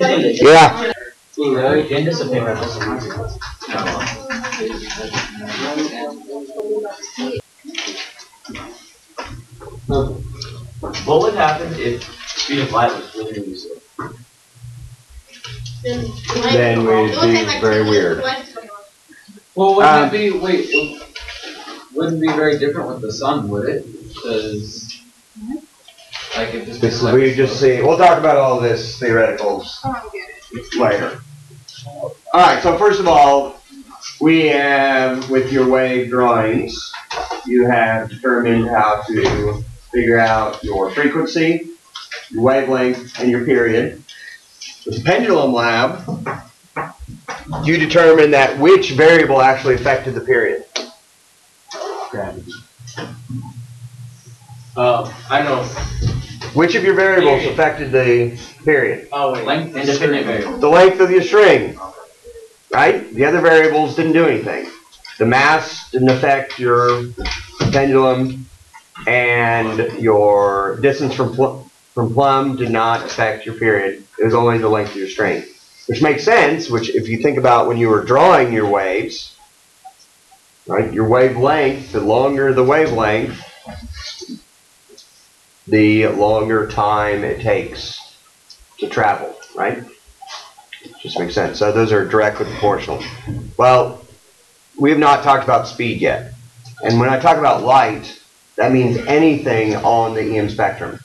Yeah. What would happen if speed of light was really, really slow? Then we'd be very weird. Well, wouldn't Um, it be, wait, it wouldn't be very different with the sun, would it? Cause, like, it just. This, we just see, we'll talk about all this theoreticals later. Alright, so first of all, we have, with your wave drawings, you have determined how to figure out your frequency, your wavelength, and your period. With the pendulum lab, you determine that which variable actually affected the period. Uh, I know. Which of your variables Period. affected the period? Oh, wait. Length and Independent string. variable. the length of your string, right? The other variables didn't do anything. The mass didn't affect your pendulum, and your distance from pl- from plumb did not affect your period. It was only the length of your string, which makes sense. Which, if you think about when you were drawing your waves, right? Your wavelength, the longer the wavelength, the longer time it takes to travel, right? Just makes sense. So those are directly proportional. Well, we have not talked about speed yet. And when I talk about light, that means anything on the EM spectrum.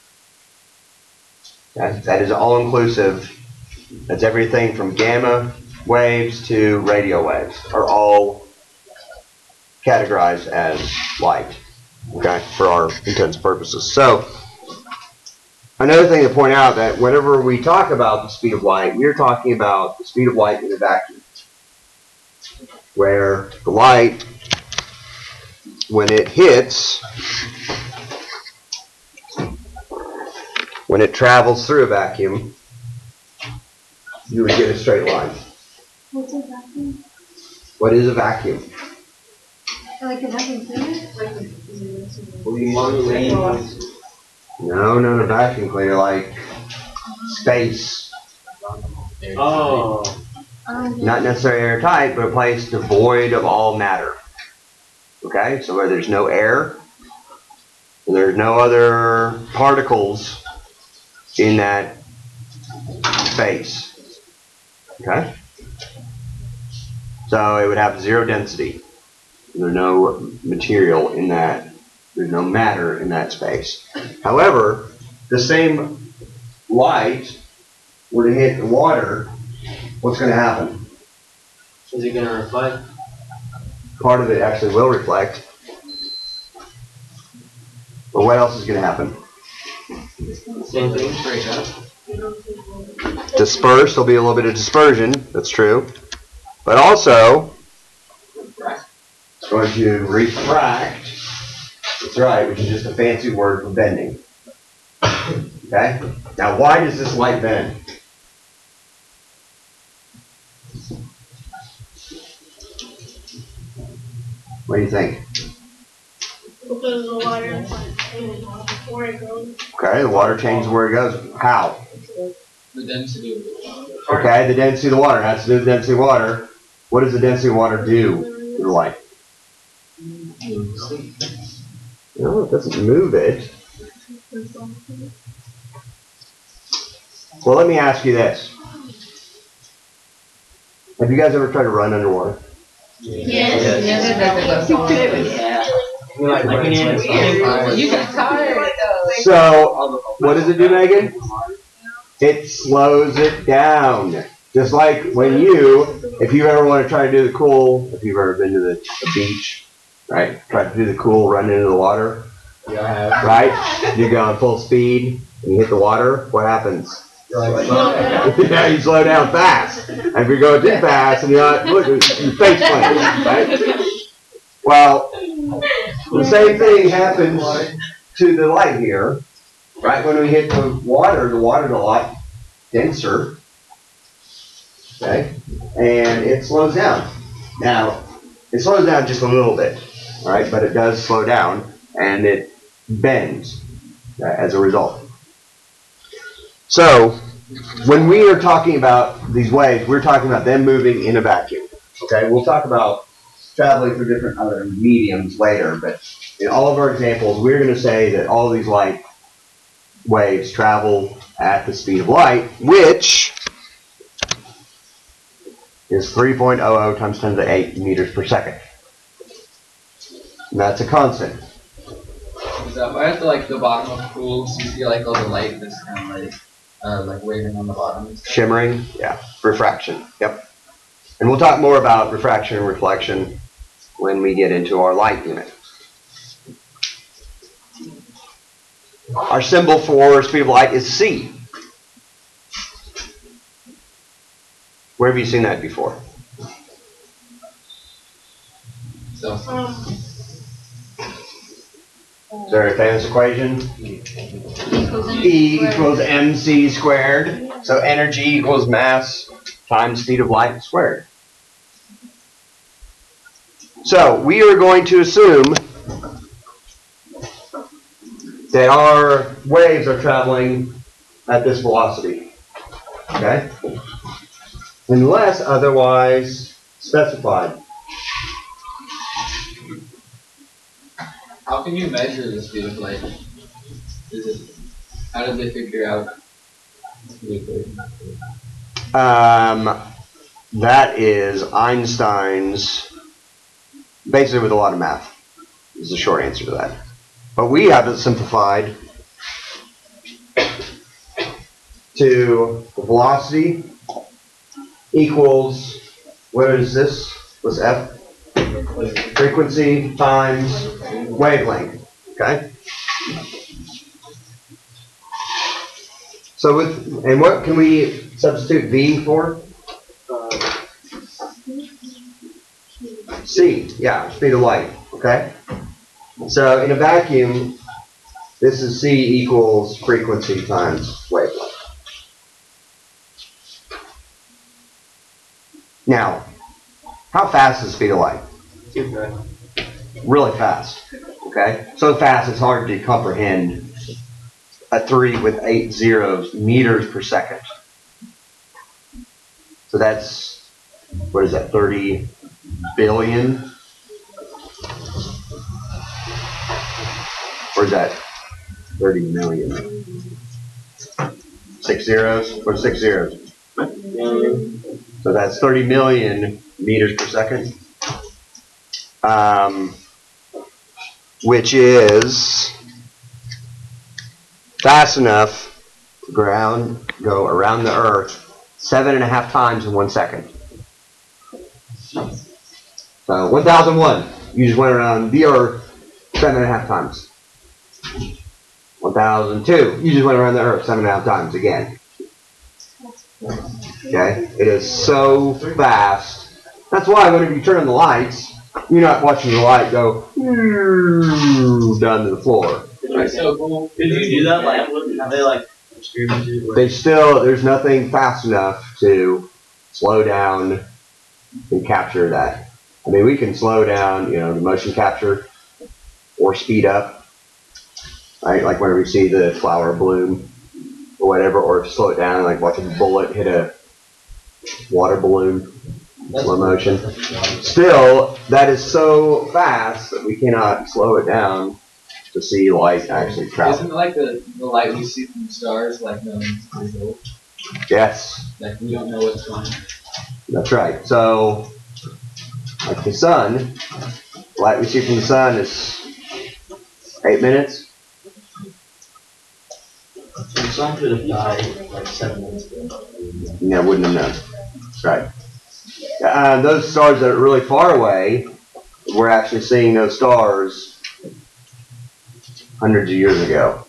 That, that is all inclusive. That's everything from gamma waves to radio waves are all categorized as light. Okay, for our intents purposes. So Another thing to point out that whenever we talk about the speed of light, we're talking about the speed of light in a vacuum. Where the light, when it hits, when it travels through a vacuum, you would get a straight line. What's a vacuum? What is a vacuum? Like a vacuum cleaner? No, no, no, vacuum cleaner, like space. Oh. Not necessarily airtight, but a place devoid of all matter. Okay, so where there's no air, and there's no other particles in that space. Okay? So it would have zero density. There's no material in that, there's no matter in that space. However, the same light were to hit the water, what's going to happen? Is it gonna reflect? Part of it actually will reflect. But what else is going to happen? Same thing. Break up. Disperse, there'll be a little bit of dispersion, that's true. But also, it's going to refract. That's right, which is just a fancy word for bending. Okay? Now, why does this light bend? What do you think? Because the water changes before it goes. Okay, the water changes where it goes. How? The density of the water. Okay, the density of the water has to do with the density of water. What does the density of water do to the light? No, it doesn't move it. Well, let me ask you this. Have you guys ever tried to run underwater? Yes. Like, bananas. You got tired. So, what does it do, Megan? It slows it down. Just like when you, if you ever want to try to do the cool, if you've ever been to the, the beach, right? Try to do the cool, run into the water, Yeah, I have. right? You go on full speed and you hit the water. What happens? You're like, yeah, you slow down fast. And if you're going too fast and you're not, look, your face plants, right? Well, the same thing happens to the light here, right? When we hit the water, the water's a lot denser, okay? And it slows down. Now, it slows down just a little bit, right? But it does slow down and it bends uh, as a result. So, when we are talking about these waves, we're talking about them moving in a vacuum. Okay, we'll talk about traveling through different other mediums later, but in all of our examples, we're going to say that all these light waves travel at the speed of light, which is 3.00 times 10 to the 8 meters per second. And that's a constant. Is that why at the like the bottom of pools you see like all the light that's kind of like uh, like waving on the bottom? Shimmering, yeah, refraction, yep. And we'll talk more about refraction and reflection when we get into our light unit. Our symbol for speed of light is c. Where have you seen that before? So Um, A famous equation? E equals mc squared. So energy equals mass times speed of light squared. So we are going to assume that our waves are traveling at this velocity. Okay? Unless otherwise specified. How can you measure the speed of light? It how did they figure out? Um, that is Einstein's, basically with a lot of math, is the short answer to that. But we have it simplified to the velocity equals, what is this? What's F? Frequency times wavelength, okay? So with, and what can we substitute V for? C, yeah, speed of light, okay? So in a vacuum, this is C equals frequency times wavelength. Now, how fast is the speed of light? Really fast, okay? So fast it's hard to comprehend a three with eight zeros meters per second. So that's, what is that, 30 billion? Or is that 30 million? Six zeros? Or six zeros? So that's 30 million meters per second. Um, which is fast enough to ground go around the earth seven and a half times in one second. So 1001, you just went around the earth seven and a half times. 1002, you just went around the earth seven and a half times again. Okay, it is so fast. That's why whenever you turn on the lights, you're not watching the light go hmm, down to the floor. It's so cool. Could you do that? Like, have they like they still there's nothing fast enough to slow down and capture that. I mean, we can slow down, you know, the motion capture or speed up, right? Like whenever you see the flower bloom or whatever, or slow it down, like watching a bullet hit a water balloon, slow motion. Still, that is so fast that we cannot slow it down to see light actually travel. Isn't it like the, the light we see from the stars like millions of years old? Yes. Like we don't know what's going on. That's right. So, like the sun, light we see from the sun is eight minutes. The sun could have died like seven minutes ago. Yeah, wouldn't have known. That's right. Uh, those stars that are really far away, we're actually seeing those stars hundreds of years ago,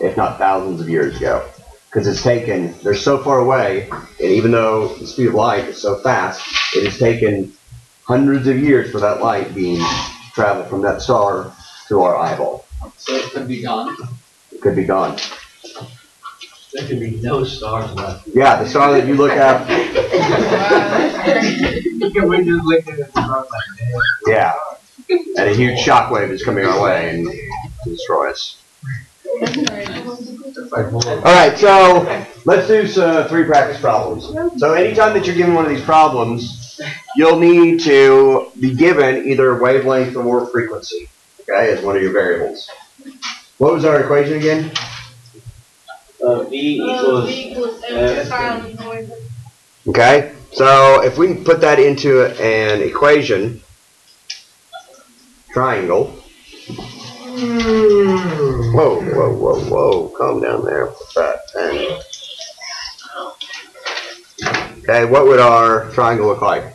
if not thousands of years ago. Because it's taken, they're so far away, and even though the speed of light is so fast, it has taken hundreds of years for that light beam to travel from that star to our eyeball. So it could be gone. It could be gone. There could be no stars left. Yeah, the star that you look at, we just looked at it and like, yeah, and a huge shockwave is coming our way and destroy us. All right, so let's do some three practice problems. So anytime that you're given one of these problems, you'll need to be given either wavelength or frequency, okay, as one of your variables. What was our equation again? Uh, V equals, V equals M. Okay, so if we put that into an equation, triangle. Whoa, whoa, whoa, whoa, calm down there with that pen. Okay, what would our triangle look like?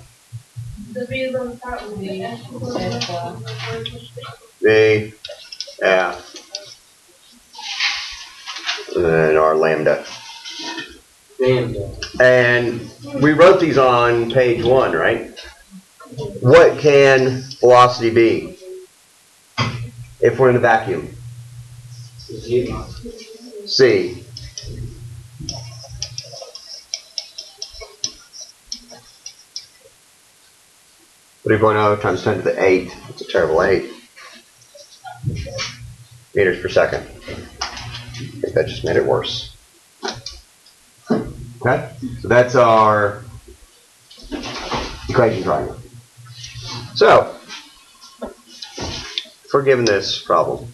The V is on the top of the S. V, F, and our lambda. damn, And we wrote these on page one, right? What can velocity be if we're in a vacuum? C. Three oh times ten to the eight. It's a terrible eight. Meters per second. I think that just made it worse. Okay, so that's our equation triangle. So, if we're given this problem.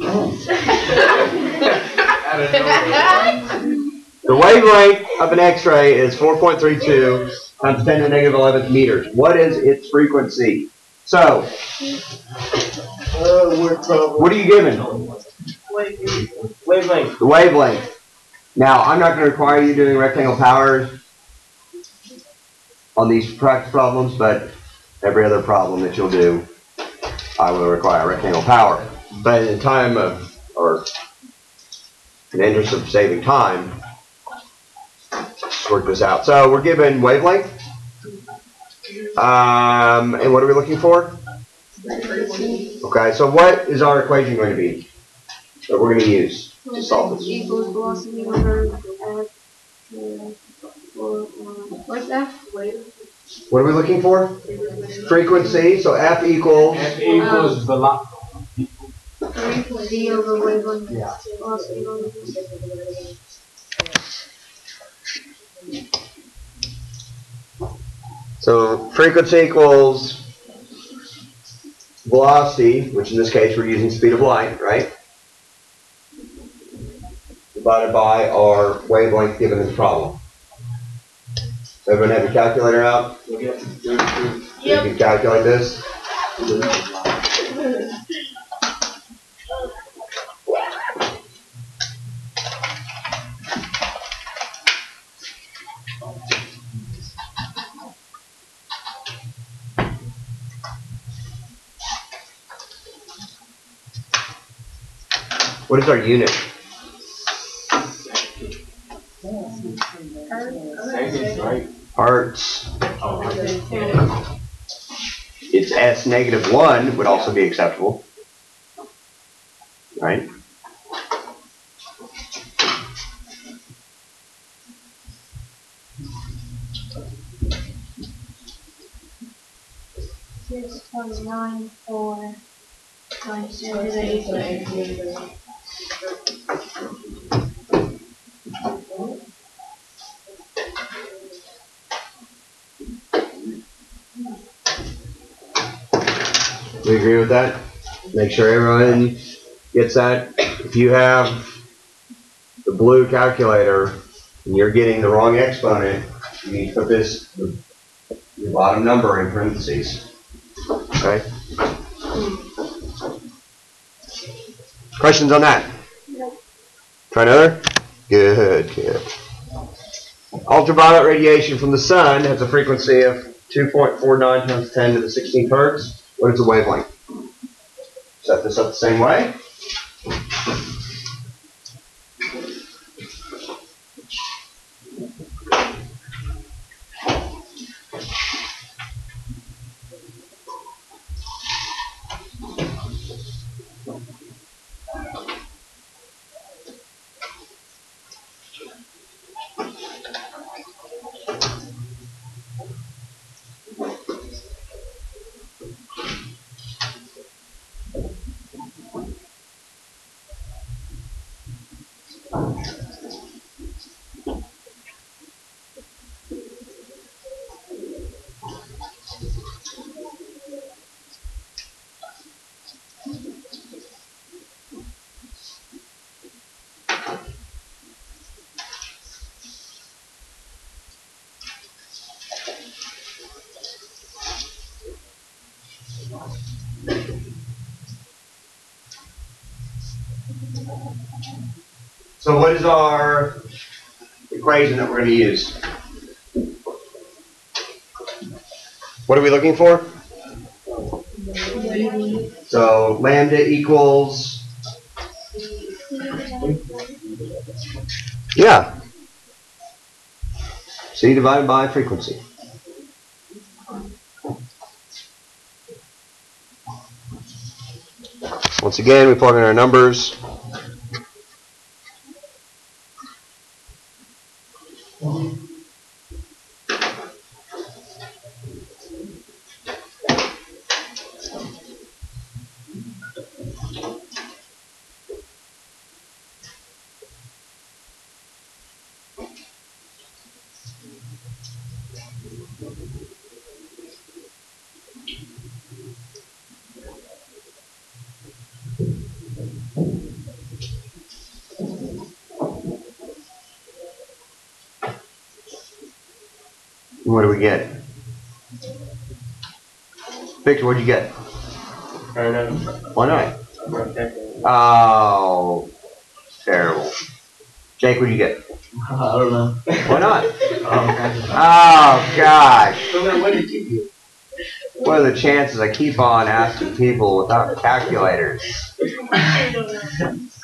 The wavelength of an X-ray is 4.32 times 10 to the negative 11th meters. What is its frequency? So, what are you given? Wavelength. The wavelength. Now, I'm not going to require you doing rectangle powers on these practice problems, but every other problem that you'll do, I will require rectangle power. But in time of, or in the interest of saving time, let's work this out. So we're given wavelength. Um, and what are we looking for? Okay, so what is our equation going to be that we're going to use to solve this? Equals velocity over F. or, What's F? What are we looking for? Frequency, so F equals, F equals velo- V over wavelength. Yeah. Velocity over. So frequency equals velocity, which in this case we're using speed of light, right? Divided by our wavelength given in the problem. So everyone have your calculator out? Yep. You can calculate this? What is our unit? Hertz. It's S negative one would also be acceptable. Right? Six point nine four times ten to the eighth. We agree with that? Make sure everyone gets that. If you have the blue calculator and you're getting the wrong exponent, you need to put this, your bottom number in parentheses. Okay? Questions on that? Try another? Good, good. Ultraviolet radiation from the sun has a frequency of 2.49 times 10 to the 16th hertz. What is the wavelength? Set this up the same way. So what is our equation that we're gonna use? What are we looking for? So lambda equals, yeah. C divided by frequency. Once again, we plug in our numbers. What do we get? Victor, what'd you get? Why not? Oh, terrible. Jake, what'd you get? I don't know. Why not? Um, Oh, gosh. what did you do? What are the chances I keep on asking people without calculators? I.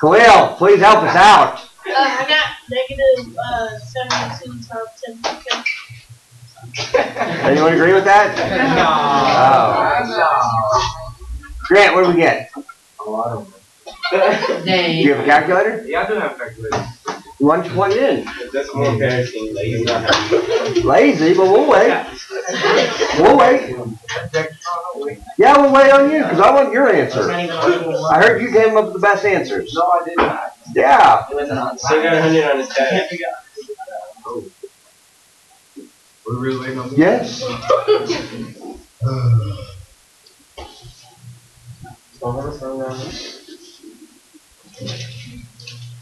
Khalil, please help us out. Uh, I got negative uh, 72 times 10 percent. Anyone agree with that? No. No. Grant, what do we get? Oh, I don't know. Do you have a calculator? Yeah, I do have calculators. Why don't you plug it in? That's more embarrassing. Like, it's not happening. Lazy, but we'll wait. We'll wait. Yeah, we'll wait on you, because I want your answer. I heard you came up with the best answers. No, I did not. Yeah. It wasn't on. So I got a hundred on his tab. We're really waiting on. Yes.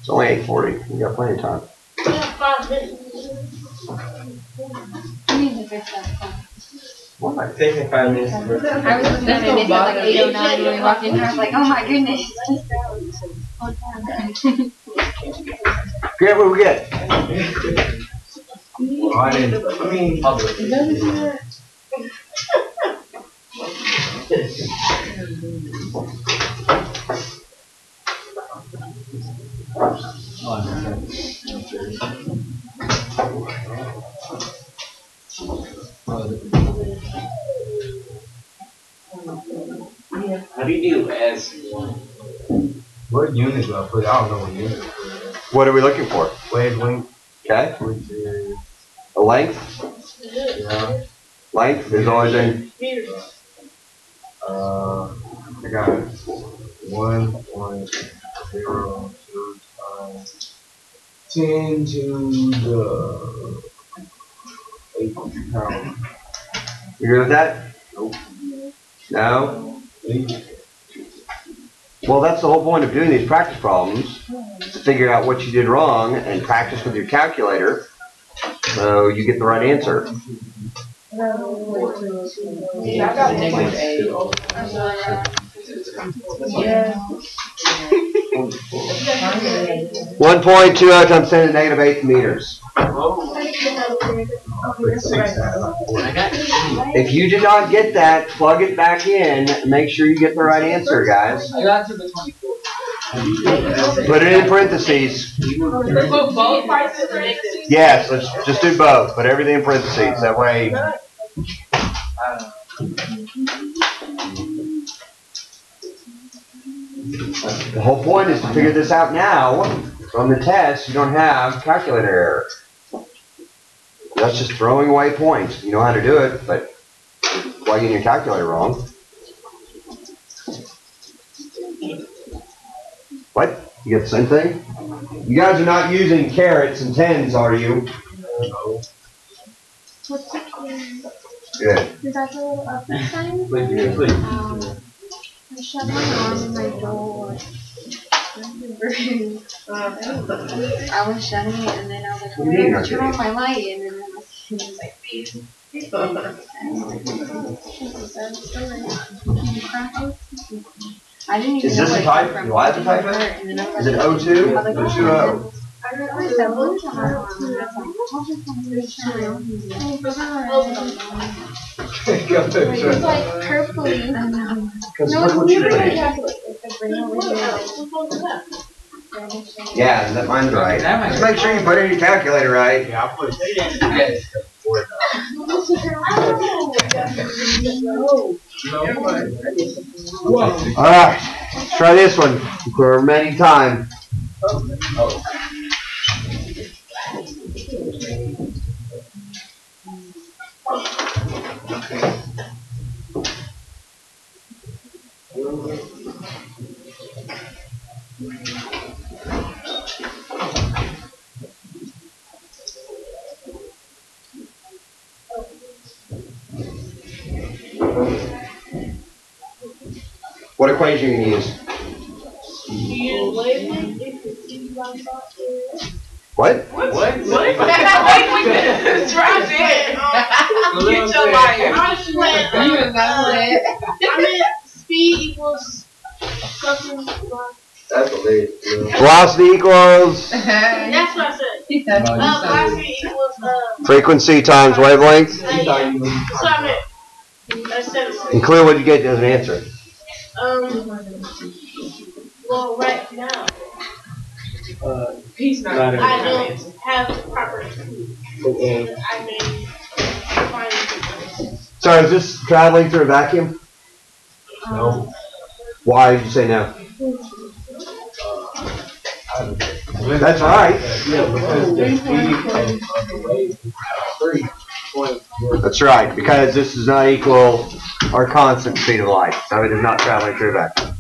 It's only eight forty. We got plenty of time. I got five minutes. You need to fix that phone. Why? Taking five minutes. to work. I was looking at it, it's at like eight oh nine when we walked in here, I was like, oh my goodness. Grant, what we get? I didn't. I mean, Public. How do you do S one? what unit do I put? I don't know what unit. What are we looking for? Wavelength, Okay. Length. yeah, Length is always in. uh, I got one point zero two times ten to the eight pound. You agree with that? Nope. No? Well, that's the whole point of doing these practice problems, to figure out what you did wrong and practice with your calculator, so you get the right answer. Yeah, I got negative. One point two oh times ten to the negative eight meters. If you did not get that, plug it back in, make sure you get the right answer, guys. I got to the twenty-four. Put it in parentheses. Put both prices or Yes, let's just do both, put everything in parentheses, that way. The whole point is to figure this out now, on the test, you don't have calculator error. That's just throwing away points, you know how to do it, but plugging your calculator wrong. What? You get the same thing? You guys are not using carets and tens, are you? What's the, Good. is that the little up sign? Please, yeah, please. Um, I shut my arm in my door. I was shutting it and then I was like, What do you I'm gonna turn okay? on my light and then I was, it was like, I didn't even Is know this a what type- from do I have a typo? and then I was Is it like, O two? O two O? Go to It's the- like purpley. Cause No, look what you literally did. has like the green over here. Yeah, that mine's right. Just make sure you put in your calculator right. Yeah, I put Yes. Alright, let's try this one for remaining time. What equation you use? Do you label it if it's easy on top there? What? What? Wait, wait, wait, drop it. Get your life. I was just like, You uh, was not lit. I meant speed equals something. like- That's what they do. Velocity equals That's what I said. Uh, velocity equals, uh, frequency times wavelength. uh, yeah. That's what I meant. That's seven. And clear what you get as an answer. Um, well, right now, Uh, He's not. Not I don't have the proper speed. okay. I may find it. So is this traveling through a vacuum? No. Why did you say no? That's right. Yeah, because the speed of the wave is three point zero. That's right, because this does not equal our constant speed of light, so it is not traveling through vacuum.